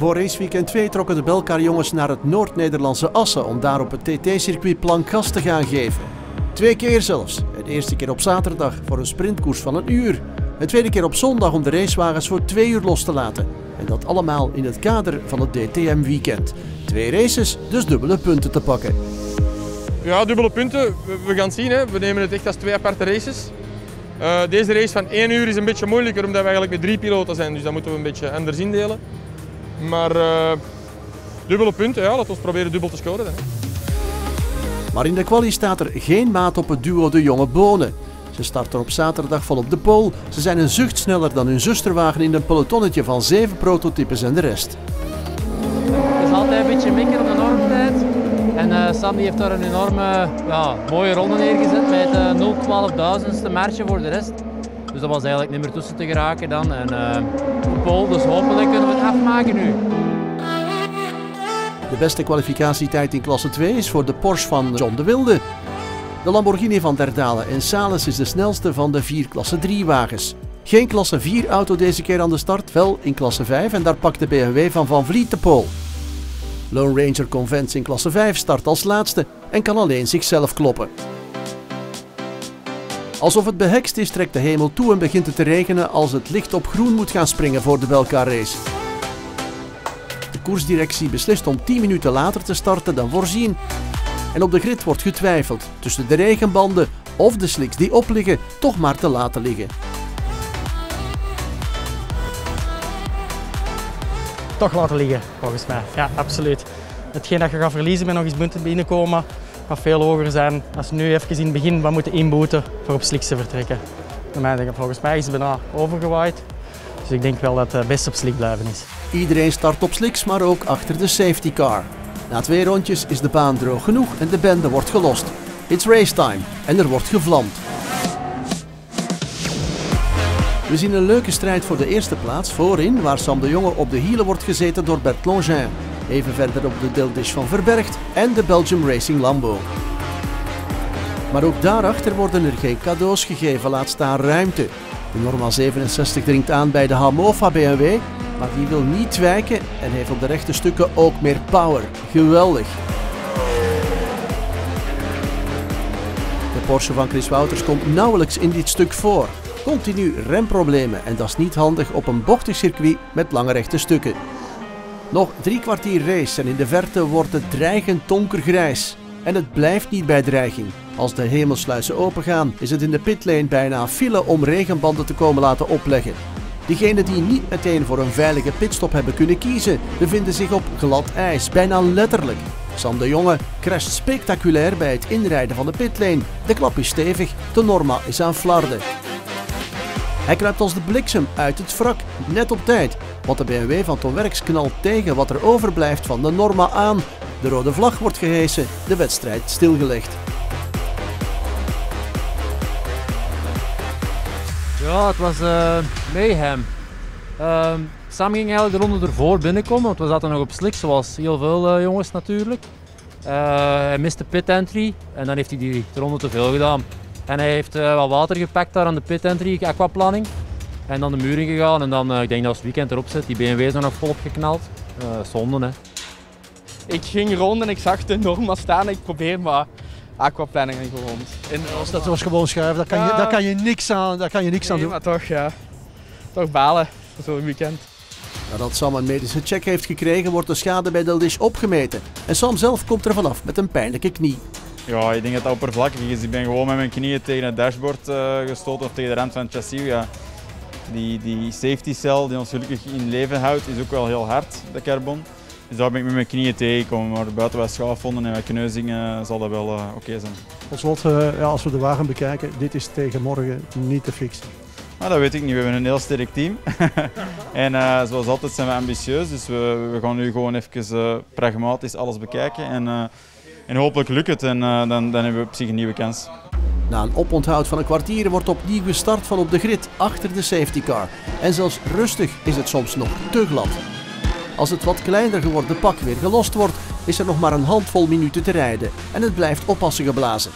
Voor raceweekend 2 trokken de Belkar jongens naar het Noord-Nederlandse Assen om daar op het TT-circuit plan gas te gaan geven. Twee keer zelfs. De eerste keer op zaterdag voor een sprintkoers van een uur. De tweede keer op zondag om de racewagens voor twee uur los te laten. En dat allemaal in het kader van het DTM-weekend. Twee races, dus dubbele punten te pakken. Ja, dubbele punten. We gaan het zien. Hè. We nemen het echt als twee aparte races. Uh, deze race van één uur is een beetje moeilijker omdat we eigenlijk met drie piloten zijn. Dus dat moeten we een beetje anders indelen. Maar uh, dubbele punten, ja, laten we proberen dubbel te scoren. Hè. Maar in de quali staat er geen maat op het duo de jonge Bonen. Ze starten op zaterdag vol op de pole. Ze zijn een zucht sneller dan hun zusterwagen in een pelotonnetje van zeven prototypes en de rest. Het is altijd een beetje minder op de normtijd. En uh, Sam heeft daar een enorme ja, mooie ronde neergezet met uh, 0,12.000ste marge voor de rest. Dus dat was eigenlijk niet meer tussen te geraken dan. En uh, pole, dus hopelijk kunnen we het afmaken nu. De beste kwalificatietijd in klasse 2 is voor de Porsche van John de Wilde. De Lamborghini van Derdalen en Sales is de snelste van de vier klasse 3 wagens. Geen klasse 4 auto deze keer aan de start, wel in klasse 5 en daar pakt de BMW van Van Vliet de pole. Lone Ranger Convents in klasse 5 start als laatste en kan alleen zichzelf kloppen. Alsof het behekst is, trekt de hemel toe en begint het te regenen als het licht op groen moet gaan springen voor de Belcar race. De koersdirectie beslist om 10 minuten later te starten dan voorzien. En op de grid wordt getwijfeld tussen de regenbanden of de slicks die opliggen toch maar te laten liggen. Toch laten liggen, volgens mij. Ja, absoluut. Hetgeen dat je gaat verliezen met nog eens punten binnenkomen, gaat veel hoger zijn. Als we nu even in het begin wat moeten inboeten voor op slicks te vertrekken. Volgens mij is het bijna overgewaaid. Dus ik denk wel dat het best op slick blijven is. Iedereen start op slicks, maar ook achter de safety car. Na twee rondjes is de baan droog genoeg en de bende wordt gelost. It's racetime en er wordt gevlamd. We zien een leuke strijd voor de eerste plaats voorin, waar Sam de Jonge op de hielen wordt gezeten door Bert Longin. Even verder op de deeldish van Verbergt en de Belgium Racing Lambo. Maar ook daarachter worden er geen cadeaus gegeven, laat staan ruimte. De Norma 67 dringt aan bij de Hamofa BMW, maar die wil niet wijken en heeft op de rechte stukken ook meer power. Geweldig! De Porsche van Chris Wouters komt nauwelijks in dit stuk voor. Continu remproblemen en dat is niet handig op een bochtig circuit met lange rechte stukken. Nog drie kwartier race en in de verte wordt het dreigend donkergrijs. En het blijft niet bij dreiging. Als de hemelsluizen opengaan, is het in de pitlane bijna file om regenbanden te komen laten opleggen. Diegenen die niet meteen voor een veilige pitstop hebben kunnen kiezen, bevinden zich op glad ijs, bijna letterlijk. Sam de Jonge crasht spectaculair bij het inrijden van de pitlane. De klap is stevig, de Norma is aan flarden. Hij kruipt als de bliksem uit het wrak, net op tijd, want de BMW van Tom Werks knalt tegen wat er overblijft van de Norma aan. De rode vlag wordt gehesen, de wedstrijd stilgelegd. Ja, het was uh, mayhem. Uh, Sam ging eigenlijk de ronde ervoor binnenkomen, want we zaten nog op slick, zoals heel veel uh, jongens natuurlijk. Uh, hij miste pit entry en dan heeft hij die ronde te veel gedaan. En hij heeft wat water gepakt daar aan de pit entry, aquaplanning. En dan de muur gegaan en dan, ik denk dat als het weekend erop zit, die BMW is nog volop geknald. zonde hè. Ik ging rond en ik zag de norma staan en ik probeer maar aquaplanning en gewoon. En als dat was gewoon schuiven, daar kan, ja. je, daar kan je niks aan, daar kan je niks nee, aan doen. maar toch, ja. Toch balen voor zo'n weekend. Nadat Sam een medische check heeft gekregen, wordt de schade bij Deldish opgemeten. En Sam zelf komt er vanaf met een pijnlijke knie. Ja, ik denk dat dat oppervlakkig is. Ik ben gewoon met mijn knieën tegen het dashboard uh, gestoten of tegen de rand van het chassis. Ja. Die, die safety cell die ons gelukkig in leven houdt, is ook wel heel hard, de carbon. Dus daar ben ik met mijn knieën tegengekomen. Maar buiten wat schaafwonden en wat kneuzingen zal dat wel uh, oké okay zijn. Tot slot, uh, ja, als we de wagen bekijken, dit is tegen morgen niet te fixen. Maar dat weet ik niet. We hebben een heel sterk team. en uh, zoals altijd zijn we ambitieus. Dus we, we gaan nu gewoon even pragmatisch alles bekijken. En, en hopelijk lukt het en dan, dan hebben we op zich een nieuwe kans. Na een oponthoud van een kwartier wordt opnieuw gestart van op de grid achter de safety car. En zelfs rustig is het soms nog te glad. Als het wat kleiner geworden pak weer gelost wordt, is er nog maar een handvol minuten te rijden en het blijft oppassen geblazen.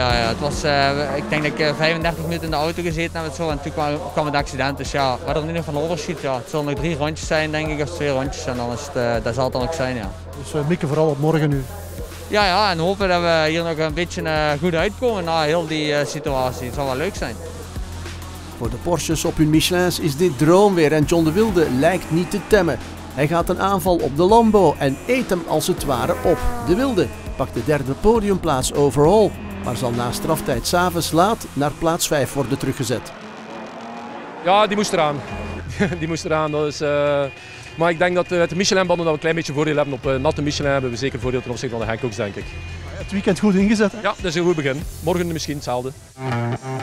Ja, ja het was, uh, ik denk dat ik 35 minuten in de auto gezeten heb en, zo, en toen kwam, kwam het accident. Dus ja, we hadden in ieder geval overschiet. Ja. Het zullen nog drie rondjes zijn, denk ik, of twee rondjes. En dan is het, uh, dat zal het dan ook zijn, ja. Dus we mikken vooral op morgen nu. Ja, ja, en hopen dat we hier nog een beetje uh, goed uitkomen na heel die situatie. Het zal wel leuk zijn. Voor de Porsches op hun Michelins is dit droomweer en John de Wilde lijkt niet te temmen. Hij gaat een aanval op de Lambo en eet hem als het ware op. De Wilde pakt de derde podiumplaats overall, maar zal na straftijd s'avonds laat naar plaats 5 worden teruggezet. Ja, die moest eraan. die moest eraan. Dus. Maar ik denk dat de Michelin-banden dat we een klein beetje voordeel hebben. Op uh, natte Michelin hebben we zeker voordeel ten opzichte van de Hankoks, denk ik. Het weekend goed ingezet. Hè? Ja, dat is een goed begin. Morgen misschien hetzelfde.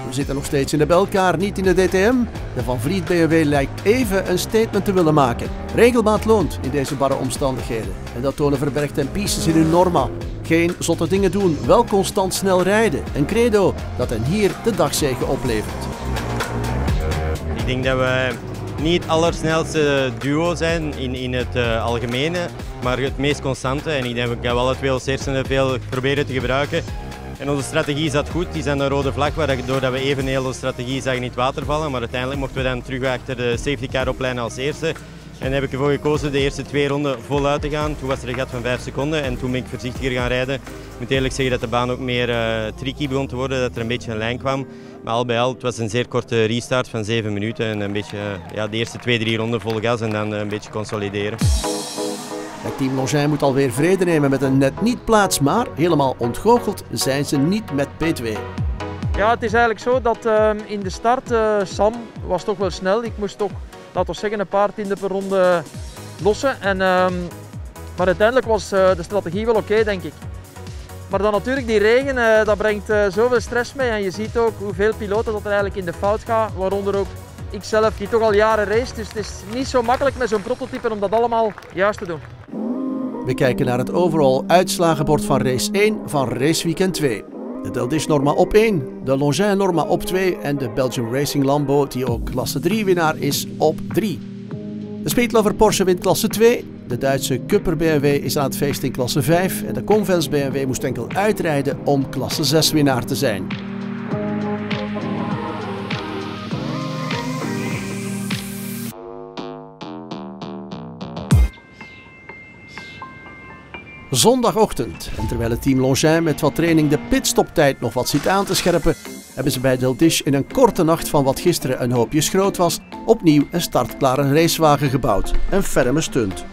We zitten nog steeds in de Belkaar, niet in de DTM. De Van Vliet BMW lijkt even een statement te willen maken. Regelmaat loont in deze barre omstandigheden. En dat tonen Verbergt en Pieces in hun norma. Geen zotte dingen doen, wel constant snel rijden. Een credo dat hen hier de dagzegen oplevert. Ik denk dat we niet het allersnelste duo zijn in, in het uh, algemene, maar het meest constante. En ik denk dat we twee als eerste veel proberen te gebruiken. En onze strategie zat goed. Die zijn een rode vlag, waardoor we even heel de strategie zagen in het water vallen. Maar uiteindelijk mochten we dan terug achter de safety car oplijnen als eerste. En heb ik ervoor gekozen de eerste twee ronden voluit te gaan. Toen was er een gat van 5 seconden en toen ben ik voorzichtiger gaan rijden. Ik moet eerlijk zeggen dat de baan ook meer uh, tricky begon te worden, dat er een beetje een lijn kwam. Maar al bij al, het was een zeer korte restart van 7 minuten en een beetje uh, ja, de eerste twee, drie ronden vol gas en dan uh, een beetje consolideren. Het team Longin moet alweer vrede nemen met een net niet plaats, maar helemaal ontgoocheld zijn ze niet met P2. Ja, het is eigenlijk zo dat uh, in de start, Sam was toch wel snel. Ik moest toch laten we zeggen, een paar tienden per ronde lossen. En, um, maar uiteindelijk was uh, de strategie wel oké, denk ik. Maar dan natuurlijk die regen, uh, dat brengt uh, zoveel stress mee. En je ziet ook hoeveel piloten dat er eigenlijk in de fout gaan. Waaronder ook ikzelf, die toch al jaren race. Dus het is niet zo makkelijk met zo'n prototype om dat allemaal juist te doen. We kijken naar het overall uitslagenbord van race 1 van raceweekend 2. De Deldish Norma op 1, de Longin Norma op 2 en de Belgian Racing Lambo, die ook klasse 3 winnaar is, op 3. De Speedlover Porsche wint klasse 2, de Duitse Kupper BMW is aan het feest in klasse 5 en de Convens BMW moest enkel uitrijden om klasse 6 winnaar te zijn. Zondagochtend, en terwijl het team Longin met wat training de pitstoptijd nog wat ziet aan te scherpen, hebben ze bij Deldish in een korte nacht van wat gisteren een hoopje schroot was, opnieuw een startklare racewagen gebouwd. Een ferme stunt.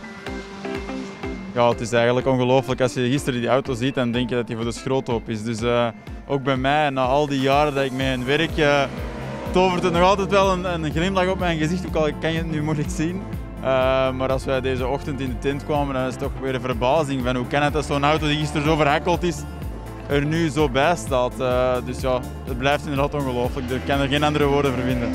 Ja, het is eigenlijk ongelooflijk. Als je gisteren die auto ziet, dan denk je dat hij voor de schroothoop is. Dus uh, ook bij mij, na al die jaren dat ik mijn werk, uh, tovert het nog altijd wel een, een glimlach op mijn gezicht, ook al kan je het nu moeilijk zien. Uh, maar als wij deze ochtend in de tent kwamen, dan is het toch weer een verbazing van hoe kan het dat zo'n auto die gisteren zo verhakkeld is, er nu zo bij staat. Uh, dus ja, het blijft inderdaad ongelooflijk. Ik kan er geen andere woorden voor vinden.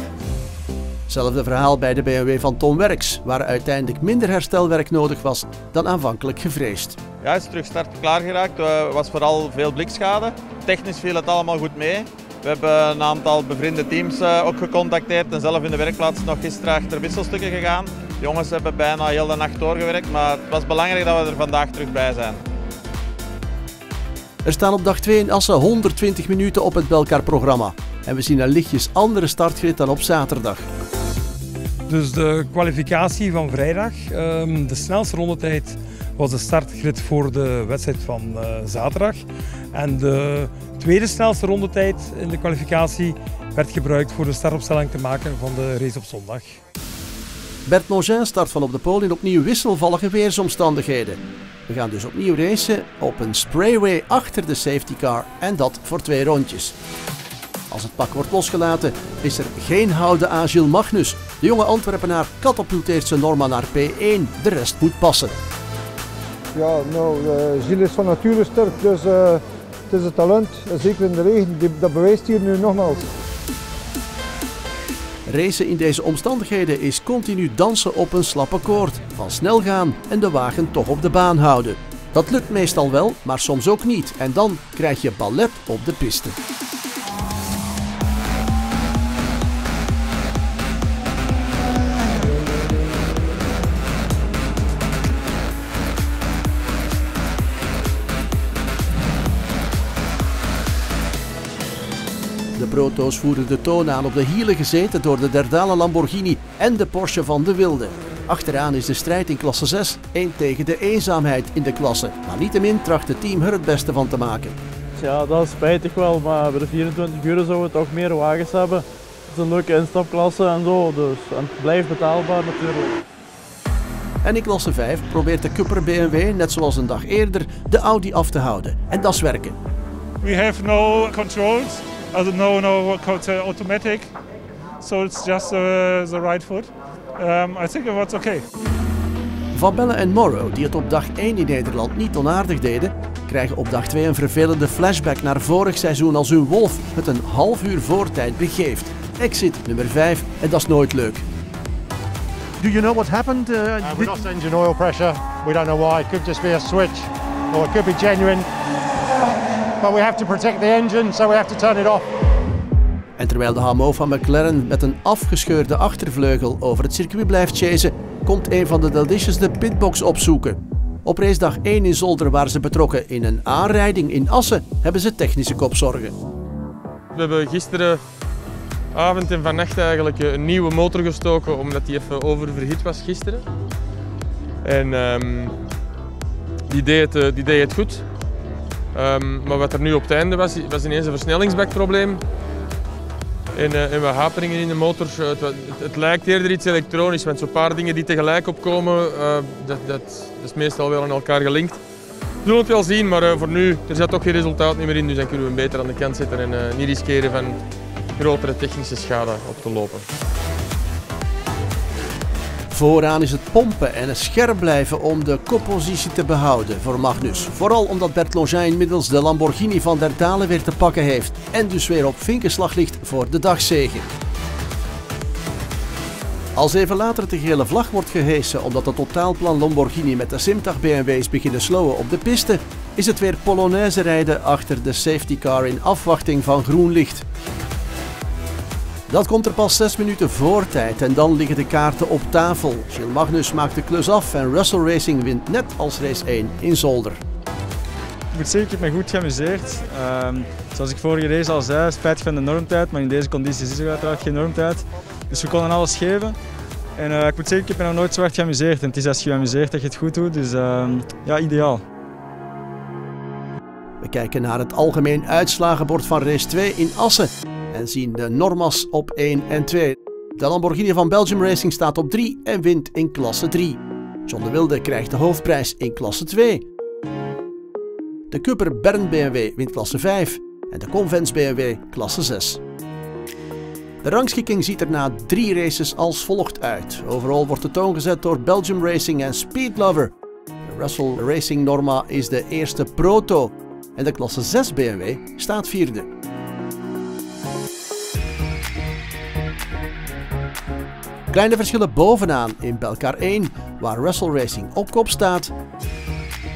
Hetzelfde verhaal bij de BMW van Tom Werks, waar uiteindelijk minder herstelwerk nodig was dan aanvankelijk gevreesd. Ja, hij is terug start klaar geraakt. Er was vooral veel blikschade. Technisch viel het allemaal goed mee. We hebben een aantal bevriende teams eh, ook gecontacteerd en zelf in de werkplaats nog gisteren achter wisselstukken gegaan. De jongens hebben bijna heel de nacht doorgewerkt, maar het was belangrijk dat we er vandaag terug bij zijn. Er staan op dag 2 in Assen 120 minuten op het Belkar-programma. En we zien een lichtjes andere startgrid dan op zaterdag. Dus de kwalificatie van vrijdag, ehm, de snelste rondetijd was de startgrid voor de wedstrijd van uh, zaterdag. En de tweede snelste rondetijd in de kwalificatie werd gebruikt voor de startopstelling te maken van de race op zondag. Bert Nogin start van op de pole in opnieuw wisselvallige weersomstandigheden. We gaan dus opnieuw racen op een sprayway achter de safety car en dat voor twee rondjes. Als het pak wordt losgelaten is er geen houden aan Gilles Magnus. De jonge Antwerpenaar katapulteert zijn Norma naar P1, de rest moet passen. Ja, nou, uh, Gilles is van nature sterk, dus uh, het is het talent, zeker in de regen, dat bewijst hier nu nogmaals. Racen in deze omstandigheden is continu dansen op een slappe koord. Van snel gaan en de wagen toch op de baan houden. Dat lukt meestal wel, maar soms ook niet. En dan krijg je ballet op de piste. Proto's voeren de toon aan op de hielen gezeten door de derdale Lamborghini en de Porsche van de Wilde. Achteraan is de strijd in klasse 6 één tegen de eenzaamheid in de klasse. Maar niettemin tracht het team er het beste van te maken. Ja, dat is spijtig wel, maar bij de 24 uur zouden we toch meer wagens hebben. Het is een leuke instapklasse en zo, dus en het blijft betaalbaar natuurlijk. En in klasse 5 probeert de Cupper BMW, net zoals een dag eerder, de Audi af te houden. En dat is werken. We have no controls, also no, no automatic, so it's just uh, the right foot. Um, I think it was okay. Van Bellen en Morrow, die het op dag 1 in Nederland niet onaardig deden, krijgen op dag 2 een vervelende flashback naar vorig seizoen als hun Wolf het een half uur voor tijd begeeft. Exit nummer 5 en dat is nooit leuk. Do you know what happened? Uh, uh, we lost engine oil pressure. We don't know why. It could just be a switch or it could be genuine. But we have to protect the engine, so we have to turn it off. En terwijl de HMO van McLaren met een afgescheurde achtervleugel over het circuit blijft chasen, komt een van de Deldishes de pitbox opzoeken. Op racedag 1 in Zolder waren ze betrokken in een aanrijding in Assen, hebben ze technische kopzorgen. We hebben gisteravond en vannacht eigenlijk een nieuwe motor gestoken omdat die even oververhit was gisteren. En um, die, deed het, die deed het goed. Um, maar wat er nu op het einde was, was ineens een versnellingsbakprobleem. En, en wat haperingen in de motor. Het, het, het, lijkt eerder iets elektronisch, want zo'n paar dingen die tegelijk opkomen, uh, dat, dat, is meestal wel aan elkaar gelinkt. We zullen het wel zien, maar voor nu, er zit toch geen resultaat meer in, dus dan kunnen we hem beter aan de kant zetten en niet riskeren van grotere technische schade op te lopen. Vooraan is het pompen en scherp blijven om de koppositie te behouden voor Magnus. Vooral omdat Bert Longin inmiddels de Lamborghini van der Dalen weer te pakken heeft. En dus weer op vinkenslag ligt voor de dagzegen. Als even later de gele vlag wordt gehesen omdat het totaalplan Lamborghini met de Simtag BMW's beginnen slowen op de piste, is het weer Polonaise rijden achter de safety car in afwachting van groen licht. Dat komt er pas 6 minuten voor tijd en dan liggen de kaarten op tafel. Gilles Magnus maakt de klus af en Russell Racing wint net als race 1 in Zolder. Ik moet zeggen, ik heb me goed geamuseerd. Uh, zoals ik vorige race al zei, spijtig van de normtijd, maar in deze condities is er uiteraard geen normtijd. Dus we konden alles geven. En uh, ik moet zeggen, ik heb me nog nooit zo hard geamuseerd. En het is als je amuseert dat je het goed doet, dus uh, ja, ideaal. We kijken naar het algemeen uitslagenbord van race 2 in Assen en zien de Normas op 1 en 2. De Lamborghini van Belgium Racing staat op 3 en wint in klasse 3. John de Wilde krijgt de hoofdprijs in klasse 2. De Cupper Bern BMW wint klasse 5 en de Convents BMW klasse 6. De rangschikking ziet er na drie races als volgt uit. Overal wordt de toon gezet door Belgium Racing en Speed Lover. De Russell Racing Norma is de eerste proto en de klasse 6 BMW staat vierde. Kleine verschillen bovenaan in Belkar 1, waar Russell Racing op kop staat.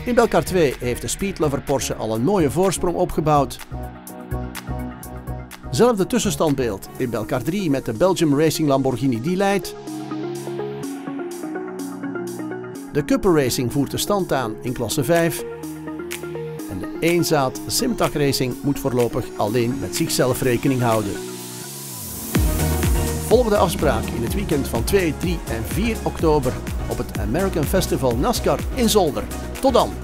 In Belkar 2 heeft de Speedlover Porsche al een mooie voorsprong opgebouwd. Zelfde tussenstandbeeld in Belkar 3 met de Belgium Racing Lamborghini die leidt. De Cupper Racing voert de stand aan in klasse 5. En de eenzaad Simtag Racing moet voorlopig alleen met zichzelf rekening houden. Volg de afspraak in het weekend van 2, 3 en 4 oktober op het American Festival NASCAR in Zolder. Tot dan!